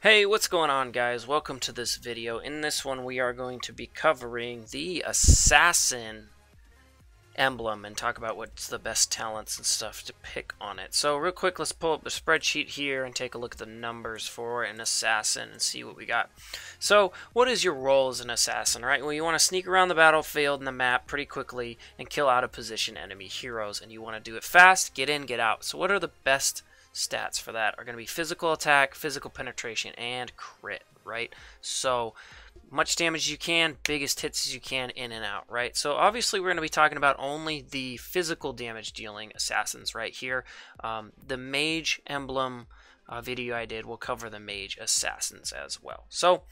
Hey, what's going on guys? Welcome to this video. In this one we are going to be covering the Assassin emblem and talk about what's the best talents and stuff to pick on it. So real quick, let's pull up the spreadsheet here and take a look at the numbers for an Assassin and see what we got. So what is your role as an Assassin, right? Well, you want to sneak around the battlefield and the map pretty quickly and kill out of position enemy heroes. And you want to do it fast, get in, get out. So what are the best stats for that are going to be physical attack, physical penetration, and crit, right? So much damage you can, biggest hits as you can, in and out, right? So obviously we're going to be talking about only the physical damage dealing assassins right here. Um, the mage emblem uh, video I did will cover the mage assassins as well. So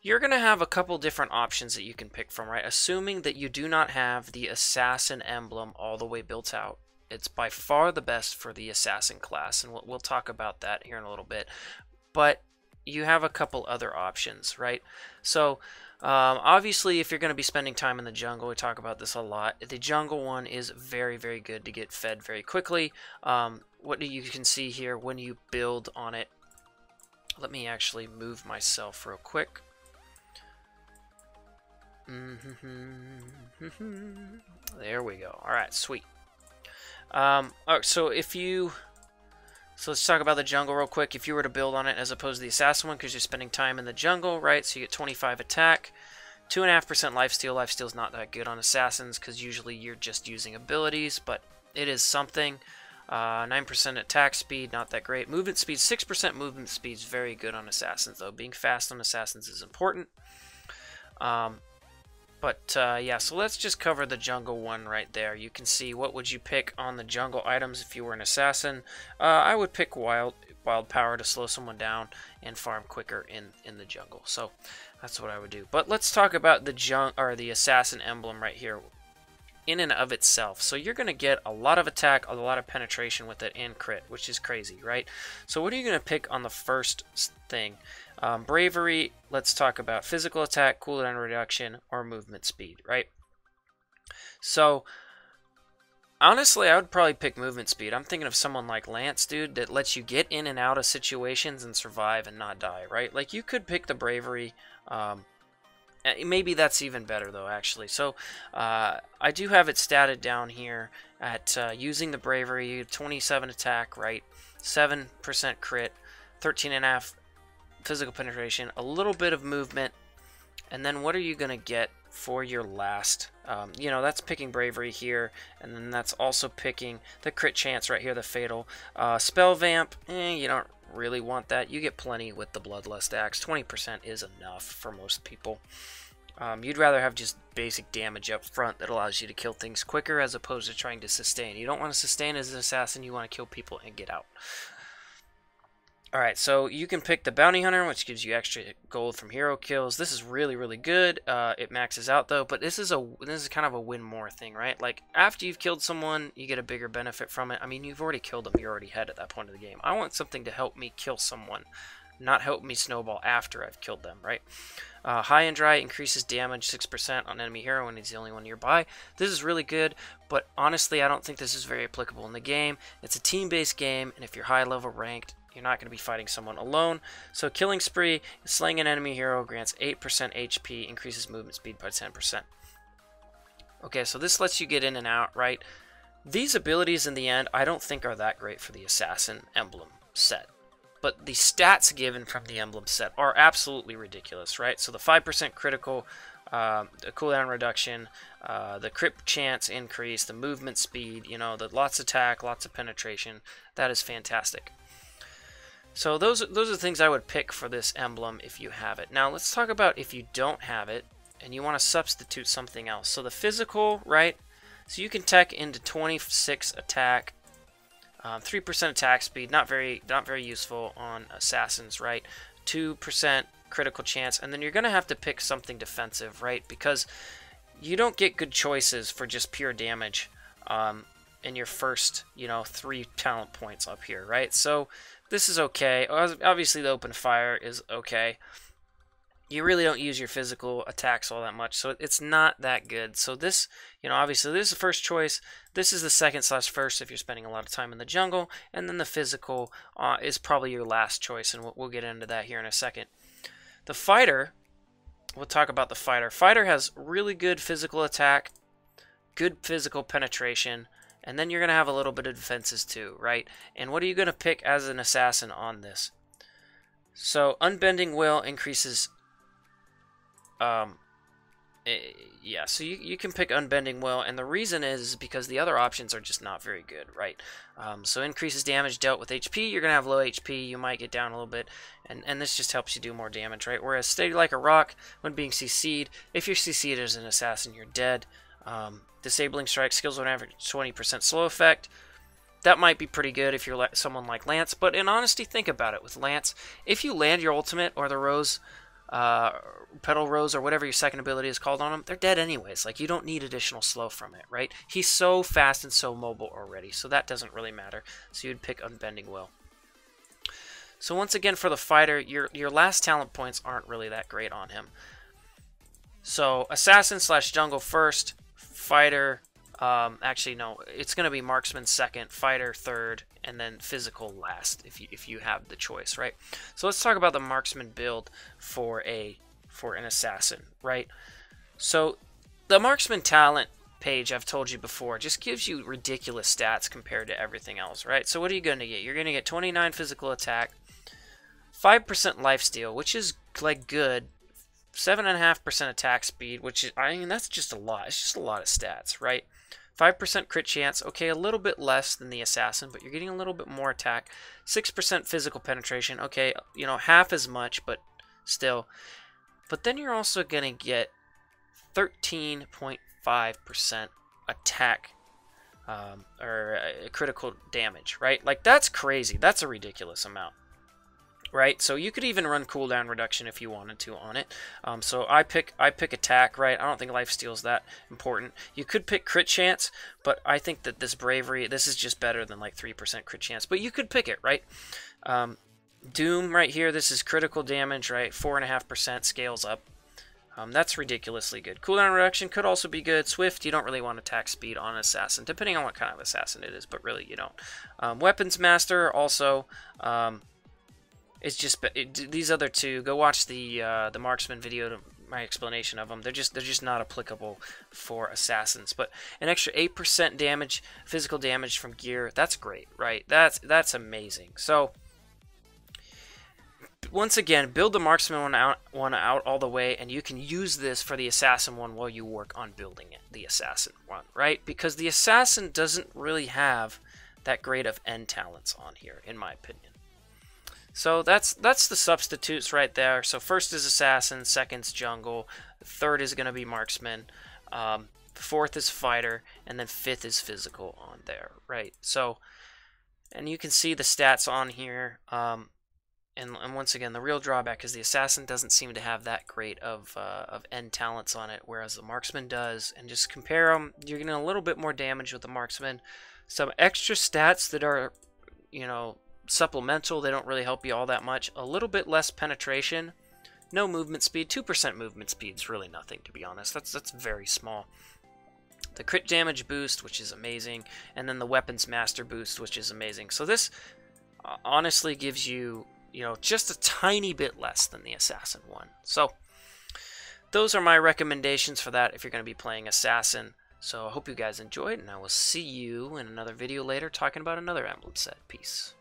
you're going to have a couple different options that you can pick from, right? Assuming that you do not have the assassin emblem all the way built out. It's by far the best for the assassin class, and we'll, we'll talk about that here in a little bit. But you have a couple other options, right? So, um, obviously, if you're going to be spending time in the jungle, we talk about this a lot. The jungle one is very, very good to get fed very quickly. Um, what you can see here when you build on it. Let me actually move myself real quick. there we go. All right, sweet. Um, so if you... So let's talk about the jungle real quick. If you were to build on it as opposed to the assassin one, because you're spending time in the jungle, right? So you get 25 attack, 2.5% lifesteal. Lifesteal's not that good on assassins, because usually you're just using abilities, but it is something. 9% uh, attack speed, not that great. Movement speed, 6% movement speed is very good on assassins, though. Being fast on assassins is important. Um, but uh, yeah, so let's just cover the jungle one right there. You can see what would you pick on the jungle items if you were an assassin. Uh, I would pick wild wild power to slow someone down and farm quicker in in the jungle. So that's what I would do. But let's talk about the jung or the assassin emblem right here in and of itself. So you're going to get a lot of attack, a lot of penetration with it, and crit, which is crazy, right? So what are you going to pick on the first thing? Um, bravery, let's talk about physical attack, cooldown reduction, or movement speed, right? So, honestly, I would probably pick movement speed. I'm thinking of someone like Lance, dude, that lets you get in and out of situations and survive and not die, right? Like, you could pick the bravery. Um, maybe that's even better, though, actually. So, uh, I do have it statted down here at uh, using the bravery, 27 attack, right? 7% crit, 13.5 physical penetration, a little bit of movement, and then what are you going to get for your last? Um, you know, that's picking bravery here, and then that's also picking the crit chance right here, the fatal. Uh, spell vamp, eh, you don't really want that. You get plenty with the bloodlust axe. 20% is enough for most people. Um, you'd rather have just basic damage up front that allows you to kill things quicker as opposed to trying to sustain. You don't want to sustain as an assassin, you want to kill people and get out. Alright, so you can pick the Bounty Hunter, which gives you extra gold from hero kills. This is really, really good. Uh, it maxes out, though, but this is a this is kind of a win more thing, right? Like, after you've killed someone, you get a bigger benefit from it. I mean, you've already killed them. You're already ahead at that point of the game. I want something to help me kill someone, not help me snowball after I've killed them, right? Uh, high and dry increases damage 6% on enemy hero when he's the only one nearby. This is really good, but honestly, I don't think this is very applicable in the game. It's a team-based game, and if you're high level ranked, you're not going to be fighting someone alone. So Killing Spree, slaying an enemy hero grants 8% HP, increases movement speed by 10%. Okay, so this lets you get in and out, right? These abilities in the end, I don't think are that great for the Assassin emblem set. But the stats given from the emblem set are absolutely ridiculous, right? So the 5% critical, uh, the cooldown reduction, uh, the crit chance increase, the movement speed, you know, the lots of attack, lots of penetration. That is fantastic. So those those are the things I would pick for this emblem if you have it. Now let's talk about if you don't have it and you want to substitute something else. So the physical, right? So you can tech into 26 attack, 3% um, attack speed, not very not very useful on assassins, right? 2% critical chance, and then you're going to have to pick something defensive, right? Because you don't get good choices for just pure damage um, in your first, you know, three talent points up here, right? So this is okay. Obviously, the open fire is okay. you really don't use your physical attacks all that much, so it's not that good. So this, you know, obviously this is the first choice. This is the second slash first if you're spending a lot of time in the jungle, and then the physical uh, is probably your last choice, and we'll, we'll get into that here in a second. The fighter, we'll talk about the fighter. Fighter has really good physical attack, good physical penetration, and then you're going to have a little bit of defenses too, right? And what are you going to pick as an assassin on this? So Unbending Will increases um, eh, yeah, so you, you can pick Unbending Will, and the reason is because the other options are just not very good, right? Um, so increases damage dealt with HP, you're going to have low HP, you might get down a little bit, and, and this just helps you do more damage, right? Whereas Steady Like a Rock, when being CC'd, if you're CC'd as an assassin, you're dead. Um, disabling Strike, skills on average 20% slow effect, that might be pretty good if you're someone like Lance, but in honesty, think about it. With Lance, if you land your ultimate or the Rose uh, Petal Rose or whatever your second ability is called on him, they're dead anyways. Like, you don't need additional slow from it, right? He's so fast and so mobile already, so that doesn't really matter. So you'd pick Unbending Will. So once again, for the fighter, your, your last talent points aren't really that great on him. So Assassin slash Jungle first, Fighter, um, actually, no, it's going to be marksman second, fighter third, and then physical last if you if you have the choice, right? So let's talk about the marksman build for a for an assassin, right? So the marksman talent page I've told you before just gives you ridiculous stats compared to everything else, right? So what are you going to get? You're going to get 29 physical attack, 5% lifesteal, which is like good, 7.5% attack speed, which is, I mean, that's just a lot. It's just a lot of stats, right? 5% crit chance, okay, a little bit less than the assassin, but you're getting a little bit more attack. 6% physical penetration, okay, you know, half as much, but still. But then you're also going to get 13.5% attack um, or uh, critical damage, right? Like, that's crazy. That's a ridiculous amount right? So you could even run cooldown reduction if you wanted to on it. Um, so I pick I pick attack, right? I don't think life steal is that important. You could pick crit chance, but I think that this bravery, this is just better than like 3% crit chance. But you could pick it, right? Um, Doom right here, this is critical damage, right? 4.5% scales up. Um, that's ridiculously good. Cooldown reduction could also be good. Swift, you don't really want attack speed on assassin, depending on what kind of assassin it is, but really you don't. Um, weapons master also, um, it's just it, these other two. Go watch the uh, the marksman video to my explanation of them. They're just they're just not applicable for assassins. But an extra eight percent damage, physical damage from gear. That's great, right? That's that's amazing. So once again, build the marksman one out one out all the way, and you can use this for the assassin one while you work on building it. The assassin one, right? Because the assassin doesn't really have that great of end talents on here, in my opinion. So that's that's the substitutes right there. So first is assassin, second's jungle, third is going to be marksman, um, fourth is fighter, and then fifth is physical on there, right? So, and you can see the stats on here. Um, and, and, once again, the real drawback is the assassin doesn't seem to have that great of uh, of end talents on it, whereas the marksman does. And just compare them, you're getting a little bit more damage with the marksman. Some extra stats that are, you know, supplemental. They don't really help you all that much. A little bit less penetration. No movement speed. 2% movement speed is really nothing, to be honest. That's, that's very small. The crit damage boost, which is amazing. And then the weapons master boost, which is amazing. So this uh, honestly gives you, you know, just a tiny bit less than the Assassin one. So those are my recommendations for that if you're going to be playing Assassin. So I hope you guys enjoyed, and I will see you in another video later talking about another emblem set. Peace.